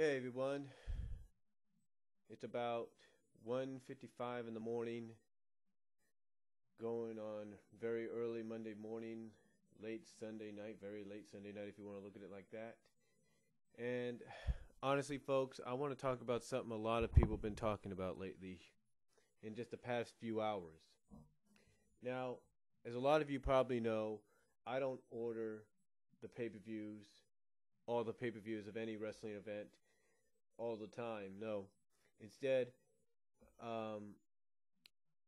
Hey everyone. It's about 1:55 in the morning going on very early Monday morning, late Sunday night, very late Sunday night if you want to look at it like that. And honestly folks, I want to talk about something a lot of people have been talking about lately in just the past few hours. Now, as a lot of you probably know, I don't order the pay-per-views, all the pay-per-views of any wrestling event all the time. No. Instead, um,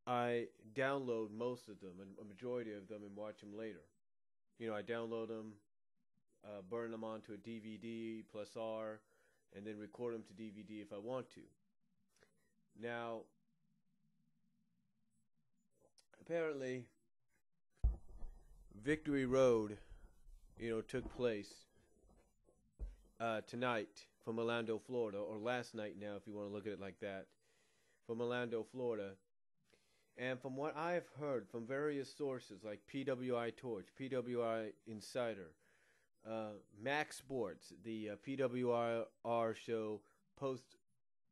I download most of them, a majority of them, and watch them later. You know, I download them, uh, burn them onto a DVD plus R, and then record them to DVD if I want to. Now, apparently, Victory Road, you know, took place uh, tonight from Orlando, Florida, or last night now, if you want to look at it like that, from Orlando, Florida. And from what I've heard from various sources like PWI Torch, PWI Insider, uh, Max Sports, the uh, PWR show, post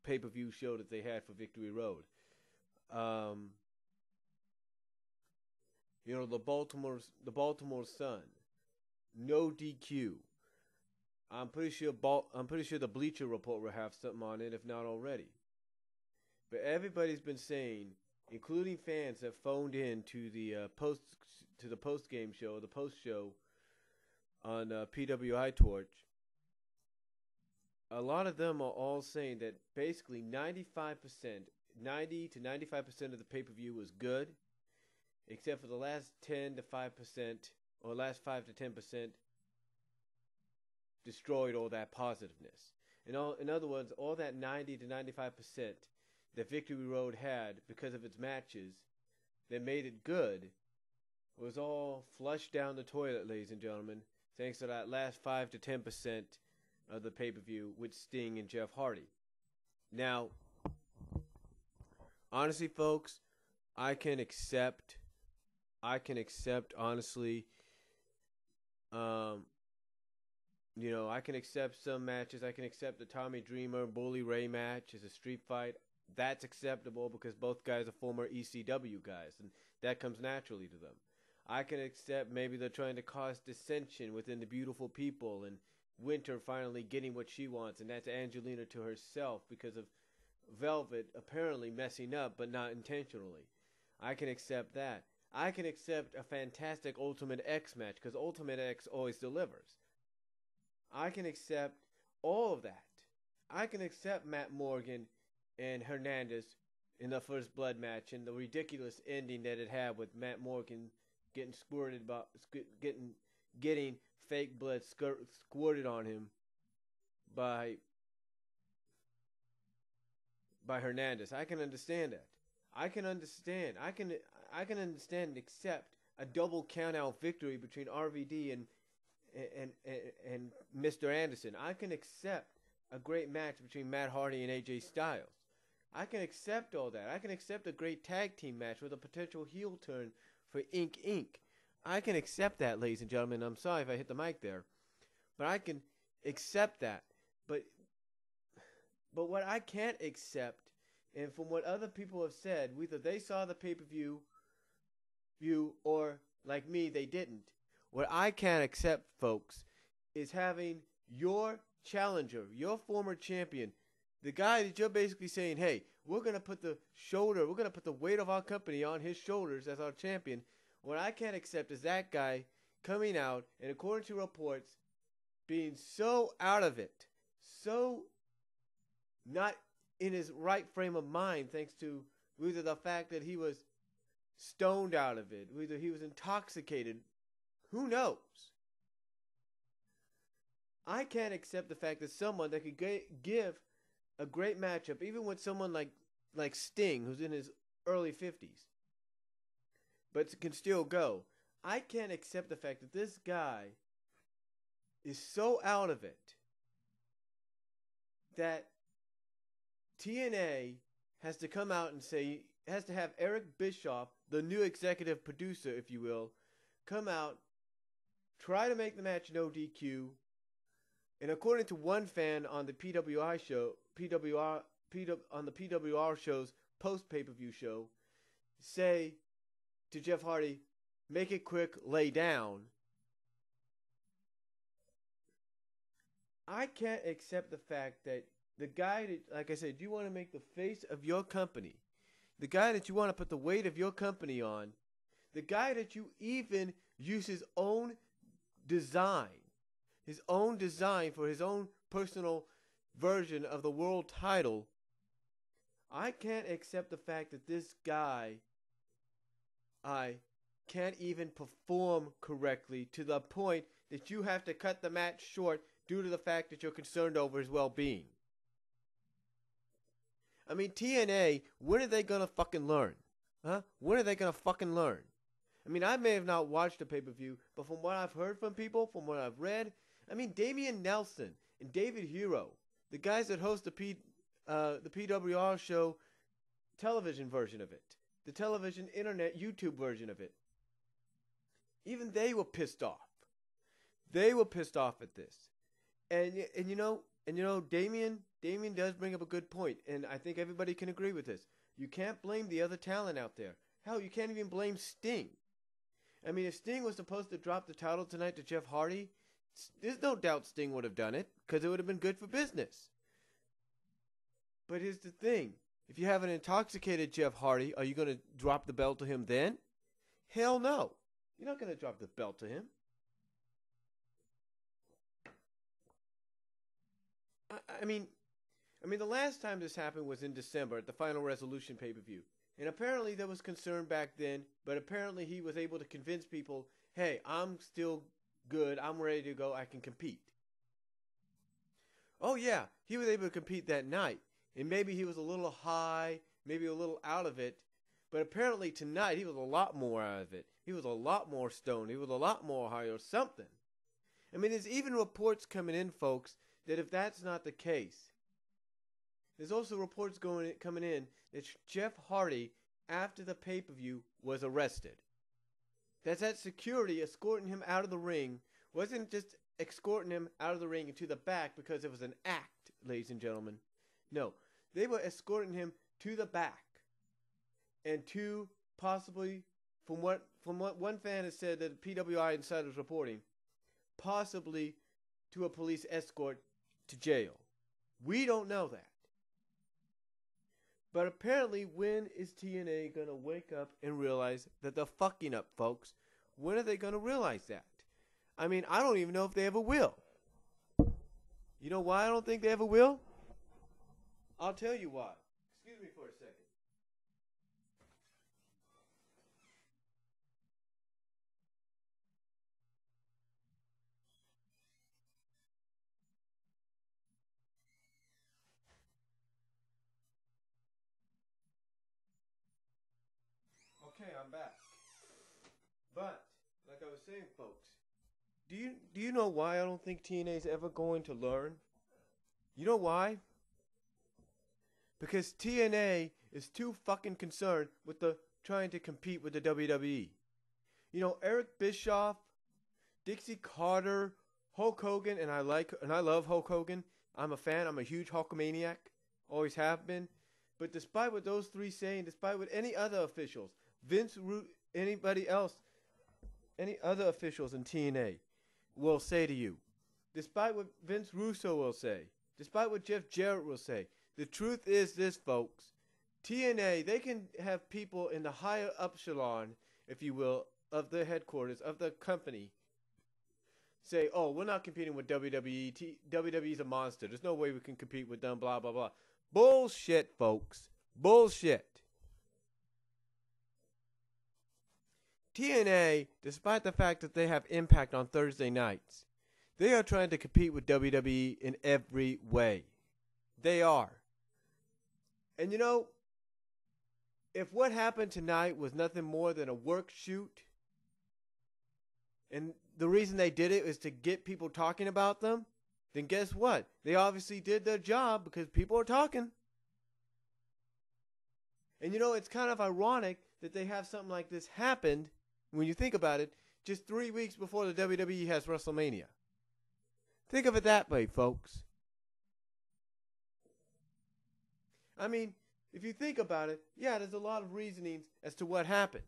pay per view show that they had for Victory Road. Um, you know the Baltimore the Baltimore Sun, no DQ. I'm pretty sure I'm pretty sure the Bleacher Report will have something on it, if not already. But everybody's been saying, including fans that phoned in to the uh, post to the post game show, the post show on uh, PWI Torch. A lot of them are all saying that basically 95%, 90 to 95% of the pay per view was good, except for the last 10 to 5% or last 5 to 10% destroyed all that positiveness. In, all, in other words, all that 90 to 95% that Victory Road had because of its matches that made it good was all flushed down the toilet, ladies and gentlemen, thanks to that last 5 to 10% of the pay per view with Sting and Jeff Hardy. Now, honestly, folks, I can accept, I can accept, honestly, um, you know, I can accept some matches. I can accept the Tommy Dreamer Bully Ray match as a street fight. That's acceptable because both guys are former ECW guys, and that comes naturally to them. I can accept maybe they're trying to cause dissension within the beautiful people, and Winter finally getting what she wants, and that's Angelina to herself because of Velvet apparently messing up, but not intentionally. I can accept that. I can accept a fantastic Ultimate X match because Ultimate X always delivers. I can accept all of that. I can accept Matt Morgan and Hernandez in the first blood match and the ridiculous ending that it had with Matt Morgan getting squirted about getting getting fake blood squirted on him by by Hernandez. I can understand that. I can understand. I can I can understand and accept a double count out victory between RVD and and, and, Mr. Anderson. I can accept a great match between Matt Hardy and AJ Styles. I can accept all that. I can accept a great tag team match with a potential heel turn for Ink Ink. I can accept that, ladies and gentlemen. I'm sorry if I hit the mic there. But I can accept that. But but what I can't accept, and from what other people have said, whether they saw the pay per view view or like me, they didn't. What I can't accept, folks, is having your challenger, your former champion, the guy that you're basically saying, hey, we're going to put the shoulder, we're going to put the weight of our company on his shoulders as our champion. What I can't accept is that guy coming out and, according to reports, being so out of it, so not in his right frame of mind, thanks to either the fact that he was stoned out of it, whether he was intoxicated who knows? I can't accept the fact that someone that could give a great matchup, even with someone like like Sting, who's in his early fifties, but can still go. I can't accept the fact that this guy is so out of it that TNA has to come out and say has to have Eric Bischoff, the new executive producer, if you will, come out try to make the match no DQ, And according to one fan on the PWI show, PWR, PW, on the PWR show's post pay per view show, say to Jeff Hardy, make it quick, lay down. I can't accept the fact that the guy that, like I said, you want to make the face of your company, the guy that you want to put the weight of your company on, the guy that you even use his own design, his own design for his own personal version of the world title. I can't accept the fact that this guy I can't even perform correctly to the point that you have to cut the match short due to the fact that you're concerned over his well-being. I mean, TNA, when are they gonna fucking learn? Huh? When are they gonna fucking learn? I mean, I may have not watched the pay per view, but from what I've heard from people, from what I've read, I mean, Damian Nelson and David Hero, the guys that host the P, uh, the PWR show television version of it, the television internet YouTube version of it, even they were pissed off. They were pissed off at this, and and you know, and you know, Damian, Damian does bring up a good point, and I think everybody can agree with this. You can't blame the other talent out there. Hell, you can't even blame Sting. I mean, if Sting was supposed to drop the title tonight to Jeff Hardy, there's no doubt Sting would have done it because it would have been good for business. But here's the thing if you have an intoxicated Jeff Hardy, are you going to drop the belt to him then? Hell no. You're not going to drop the belt to him. I, I mean, I mean, the last time this happened was in December at the Final Resolution pay per view. And apparently there was concern back then, but apparently he was able to convince people, hey, I'm still good. I'm ready to go. I can compete. Oh, yeah, he was able to compete that night. And maybe he was a little high, maybe a little out of it. But apparently tonight he was a lot more out of it. He was a lot more stoned. He was a lot more high or something. I mean, there's even reports coming in, folks, that if that's not the case, there's also reports going coming in that Jeff Hardy, after the pay per view, was arrested. That's that security escorting him out of the ring wasn't just escorting him out of the ring into the back because it was an act, ladies and gentlemen. No, they were escorting him to the back and to possibly, from what from what one fan has said that PWI insiders reporting, possibly to a police escort to jail. We don't know that. But apparently, when is TNA to wake up and realize that they're fucking up, folks? When are they to realize that? I mean, I don't even know if they ever will. You know why I don't think they ever will? I'll tell you why. Excuse me for a second. Okay, I'm back. But, like I was saying, folks, do you do you know why I don't think TNA is ever going to learn? You know why? Because TNA is too fucking concerned with the trying to compete with the WWE. You know, Eric Bischoff, Dixie Carter, Hulk Hogan, and I like and I love Hulk Hogan. I'm a fan. I'm a huge Hulkamaniac. Always have been. But despite what those three say, and despite what any other officials, Vince, anybody else, any other officials in TNA will say to you, despite what Vince Russo will say, despite what Jeff Jarrett will say, the truth is this, folks. TNA, they can have people in the higher up echelon, if you will, of the headquarters of the company say, oh, we're not competing with WWE. T- WWE's a monster. There's no way we can compete with them, blah, blah, blah. Bullshit, folks. Bullshit. TNA, despite the fact that they have impact on Thursday nights, they are trying to compete with WWE in every way. They are. And you know, if what happened tonight was nothing more than a work shoot, and the reason they did it is to get people talking about them, then guess what? They obviously did their job because people are talking. And you know, it's kind of ironic that they have something like this happen when you think about it, just three weeks before the WWE has WrestleMania. Think of it that way, folks. I mean, if you think about it, yeah, there's a lot of reasonings as to what happened.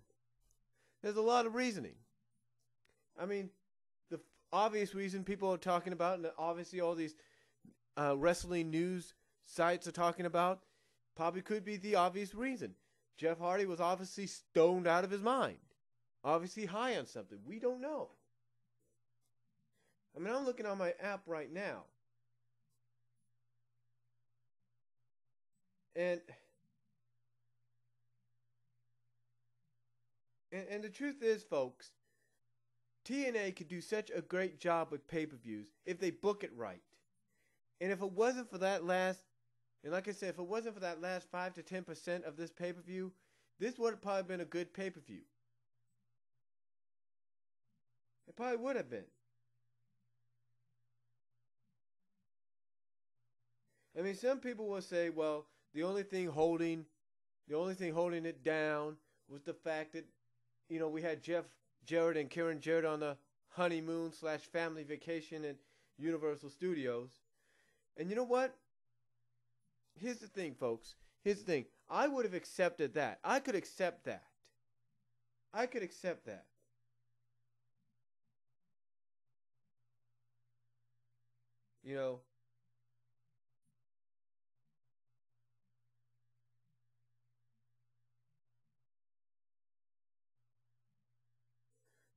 There's a lot of reasoning. I mean, the obvious reason people are talking about, and obviously all these uh, wrestling news sites are talking about, probably could be the obvious reason. Jeff Hardy was obviously stoned out of his mind, obviously high on something. We don't know. I mean, I'm looking on my app right now. And And, and the truth is, folks, TNA could do such a great job with pay per views if they book it right. And if it wasn't for that last, and like I said, if it wasn't for that last 5 to 10% of this pay per view, this would have probably been a good pay It probably would have been. I mean, some people will say, well, the only thing holding, the only thing holding it down was the fact that you know, we had Jeff Jarrett and Karen Jarrett on the honeymoon slash family vacation at Universal Studios. And you know what? Here's the thing, folks. Here's the thing. I would have accepted that. I could accept that. I could accept that. You know,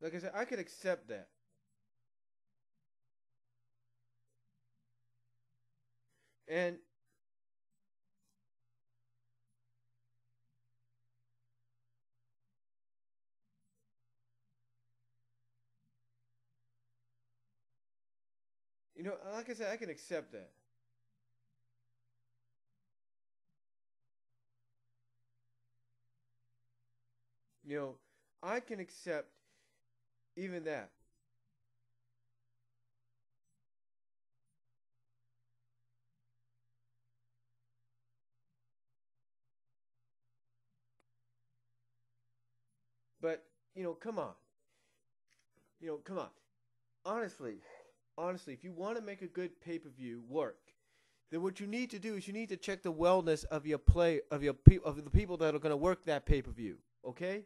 Like I said, I could accept that. And you know, like I said, I can accept that. You know, I can accept even that. But, you know, come on. You know, come on. Honestly, honestly, if you want to make a good pay-per-view work, then what you need to do is you need to check the wellness of your play of your pe- of the people that are going to work that pay-per-view, okay?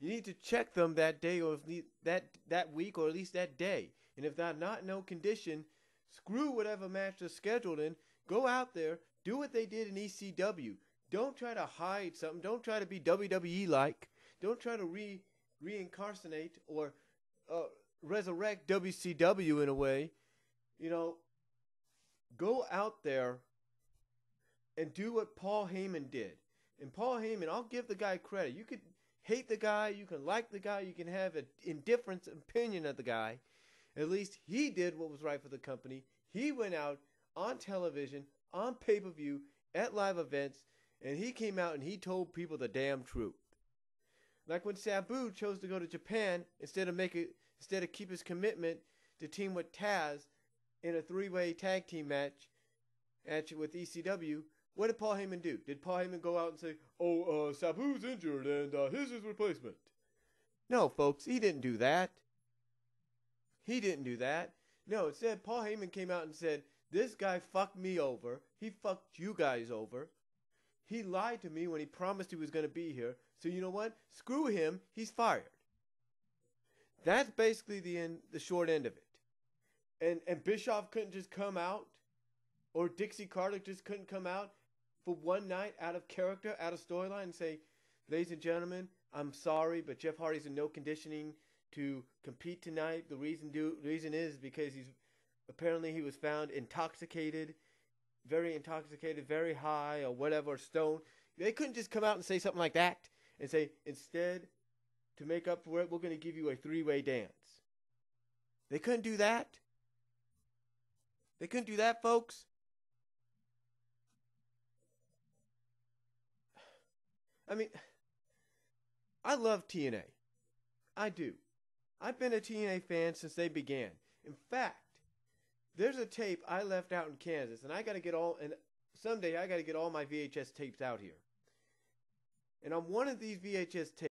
You need to check them that day or that that week or at least that day. And if they're not in no condition, screw whatever match they're scheduled in. Go out there, do what they did in ECW. Don't try to hide something. Don't try to be WWE like. Don't try to re reincarnate or uh, resurrect WCW in a way. You know, go out there and do what Paul Heyman did. And Paul Heyman, I'll give the guy credit. You could hate the guy, you can like the guy, you can have an indifferent opinion of the guy. At least he did what was right for the company. He went out on television, on pay per view, at live events, and he came out and he told people the damn truth. Like when Sabu chose to go to Japan instead of make it, instead of keep his commitment to team with Taz in a three-way tag team match, match with ECW, what did Paul Heyman do? Did Paul Heyman go out and say, "Oh, uh, Sabu's injured and uh, here's his replacement"? No, folks, he didn't do that. He didn't do that. No, instead, Paul Heyman came out and said, "This guy fucked me over. He fucked you guys over. He lied to me when he promised he was going to be here. So you know what? Screw him. He's fired." That's basically the end, the short end of it. And and Bischoff couldn't just come out, or Dixie Carter just couldn't come out for one night out of character, out of storyline, and say, ladies and gentlemen, I'm sorry, but Jeff Hardy's in no conditioning to compete tonight. The reason do reason is because he's apparently he was found intoxicated, very intoxicated, very high, or whatever, stone. They couldn't just come out and say something like that and say, instead, to make up for it, we're going to give you a three way dance. They couldn't do that. They couldn't do that, folks. I mean, I love TNA. I do. I've been a TNA fan since they began. In fact, there's a tape I left out in Kansas, and I got to get all, and someday I got to get all my VHS tapes out here. And on one of these VHS tapes,